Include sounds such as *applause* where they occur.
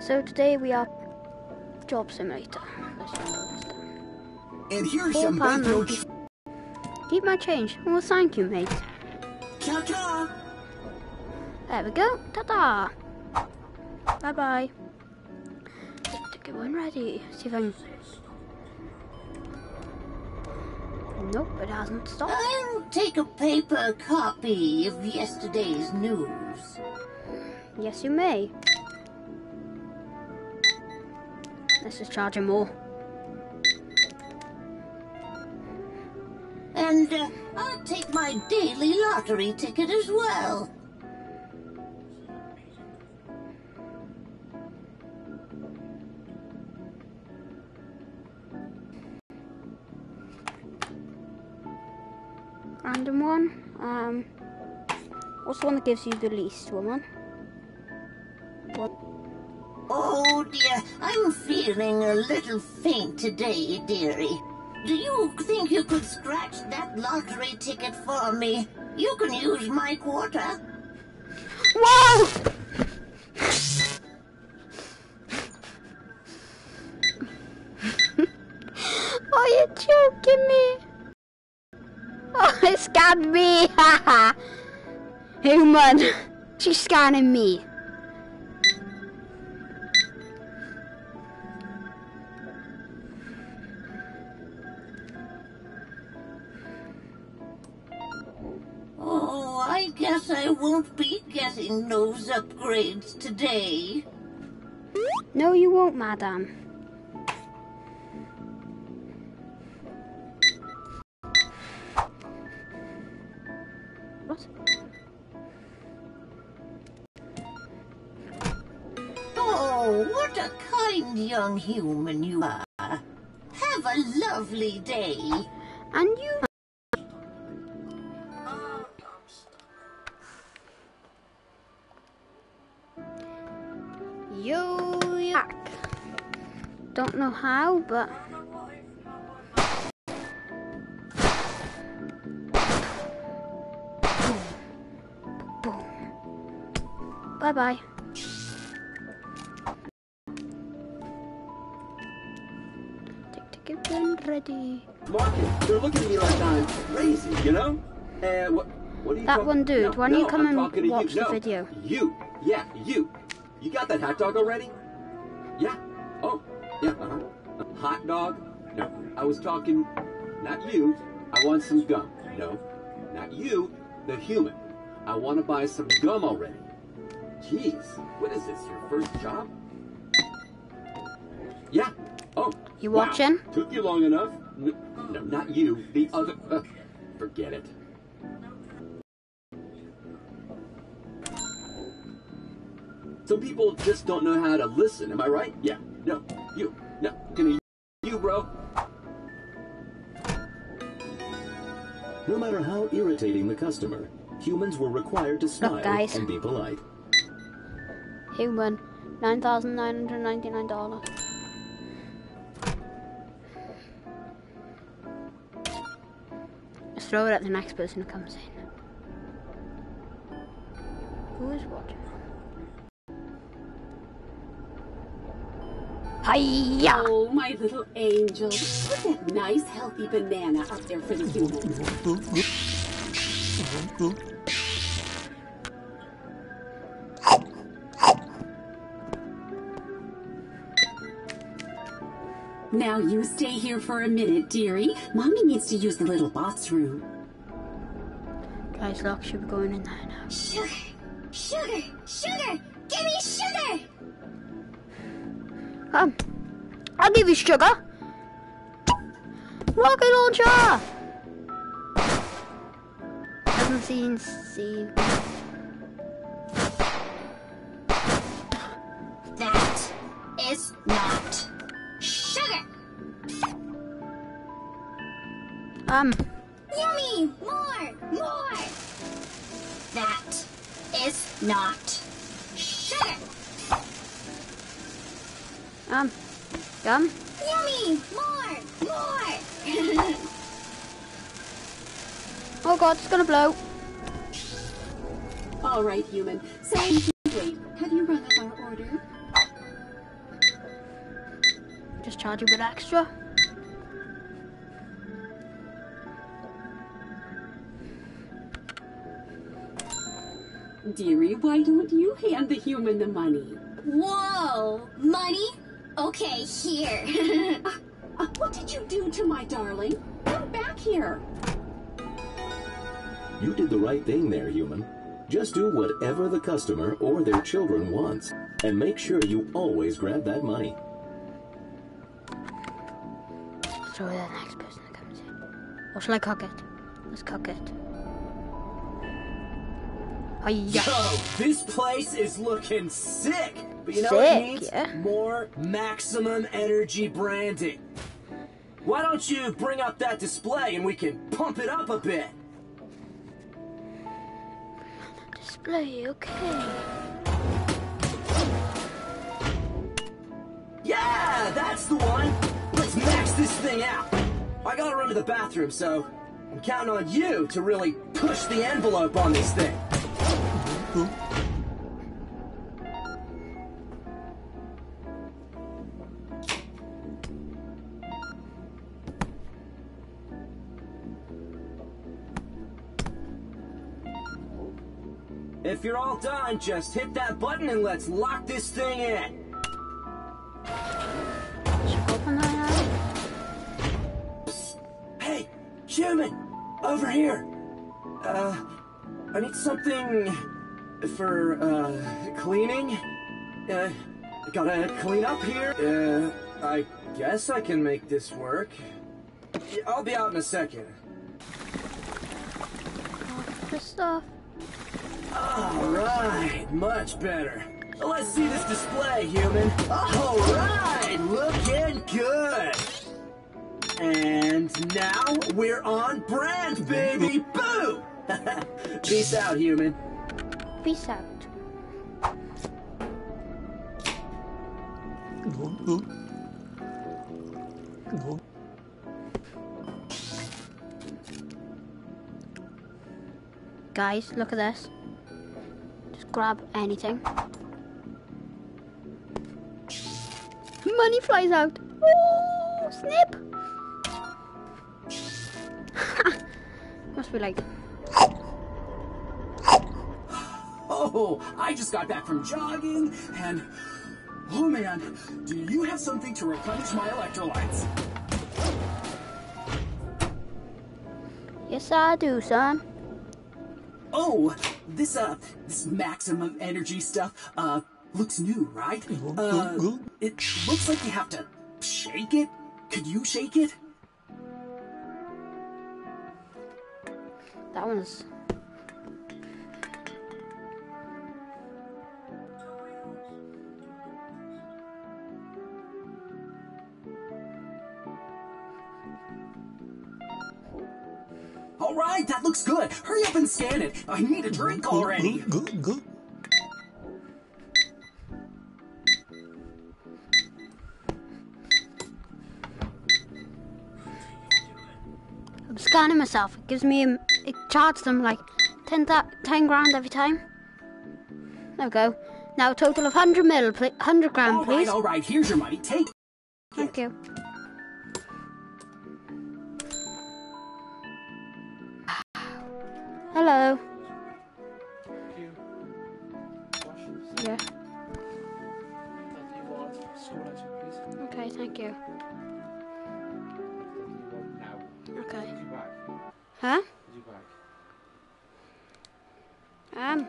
So today we are job simulator. Let's just put this down. And here's Four some bacon. Keep my change. Well, thank you, mate. Cha. There we go. Ta-da. Bye bye. Ticket one ready. See if I can. Nope, it hasn't stopped. I'll take a paper copy of yesterday's news. Yes, you may. Let's just charge him more. And uh, I'll take my daily lottery ticket as well. Random one. Um, what's the one that gives you the least, woman? What? Oh dear, I'm feeling a little faint today, dearie. Do you think you could scratch that lottery ticket for me? You can use my quarter. Whoa! *laughs* Are you joking me? Oh, it scanned me! *laughs* Haha! Human! *laughs* She's scanning me. Won't be getting those upgrades today. No, you won't, madam. What? Oh, what a kind young human you are. Have a lovely day. And you. Don't know how, but. Boom. Boom. Bye bye. Tick ticket when ready. Market, they're looking at me like I'm crazy, you know? And what, what are you That one dude, No, why don't you come I'm and watch the No, video? You, yeah, you. You got that hot dog already? Yeah. Oh, yeah, uh-huh. A hot dog? No, I was talking, not you. I want some gum. No, not you, the human. I want to buy some gum already. Jeez, what is this, your first job? Yeah. Oh. You wow. watching? Took you long enough. N- No, not you. The other. Uh, forget it. Some people just don't know how to listen. Am I right? Yeah. No. You. No. Give me you, bro. No matter how irritating the customer, humans were required to smile guys. and be polite. Human, nine thousand nine hundred ninety-nine dollars. Let's throw it at the next person who comes in. Who is watching? Hiya! Oh, my little angel. Put that nice, healthy banana up there for the humans. Now you stay here for a minute, dearie. Mommy needs to use the little boss room. Guys, look, should be going in there now. Sugar, sugar, sugar, give me sugar. Come, I'll give you sugar. Rocket launcher. Doesn't seem see. That is not sugar. Um, Yummy, more, more. That is not um, gum. Yummy, more, more. *laughs* Oh god, it's gonna blow. All right, human. Say, wait, have you rung up our order? Just charge a bit extra. Dearie, why don't you hand the human the money? Whoa! Money? Okay, here. *laughs* Uh, what did you do to my darling? Come back here. You did the right thing there, human. Just do whatever the customer or their children wants, and make sure you always grab that money. So the next person that comes in. Or shall I cook it? Let's cook it. Hiya. Yo, this place is looking sick. But you know what Sick, it needs? yeah. More maximum energy branding. Why don't you bring up that display and we can pump it up a bit? Display, okay. Yeah, that's the one. Let's max this thing out. I gotta run to the bathroom, so I'm counting on you to really push the envelope on this thing. If you're all done, just hit that button and let's lock this thing in. Open? Hey, human, over here. Uh, I need something for, uh, cleaning. Uh, gotta clean up here. Uh, I guess I can make this work. I'll be out in a second. The stuff. Alright, much better. Let's see this display, human. Alright, looking good. And now we're on brand, baby. Boom! *laughs* Peace out, human. Peace out. Guys, look at this. Just grab anything. Money flies out. Oh, snip! *laughs* Must be like Oh, I just got back from jogging, and oh man, do you have something to replenish my electrolytes? Yes, I do, son. Oh, this uh, this maximum energy stuff uh looks new, right? Uh, it looks like you have to shake it. Could you shake it? That one's. All right, that looks good. Hurry up and scan it. I need a drink already. I'm scanning myself. It gives me. A, it charges them like 10, 10 grand every time. There we go. Now a total of 100 mil, 100 grand, All right, please. all right. Here's your money. Take. Thank you. Hello. Yeah. Okay, thank you. Okay. Huh? Um.